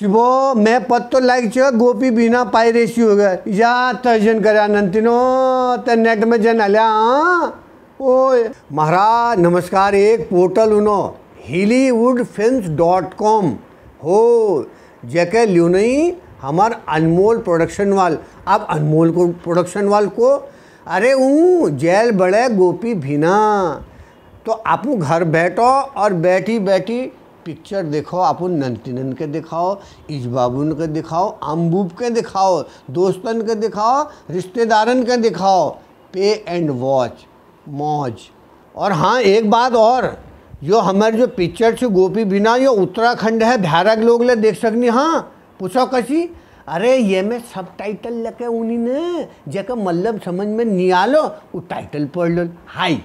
शिवो मैं पत्तो लाइक छ गोपी बिना पायरेसी हो गया। या तर्जन करा नंतिनो त नेट में जन आल्या? ओय महाराज, नमस्कार, एक पोर्टल उनो हिलीवुड फिल्म्स डॉट कॉम हो, जैके लियो नहीं, हमार अनमोल प्रोडक्शन वाल। अब अनमोल को प्रोडक्शन वाल को, अरे ऊ, जेल बड़े गोपी भीना तो आप घर बैठो और बैठी बैठी पिक्चर देखो आप नंतिनन के दिखाओ इस बाबून के दिखाओ अम्बूब के दिखाओ, दोस्तन के दिखाओ, रिश्तेदारन के दिखाओ। पे एंड वॉच, मौज। और हाँ एक बात और जो हमारे जो पिक्चर से गोपी बिना, यो उत्तराखंड है बिहार के लोग ले देख सकनी हाँ। पूछो कसी, अरे, ये में सब टाइटल लगे उन्हीं ने जगह मतलब समझ में नहीं आलो वो टाइटल पढ़ लो हाई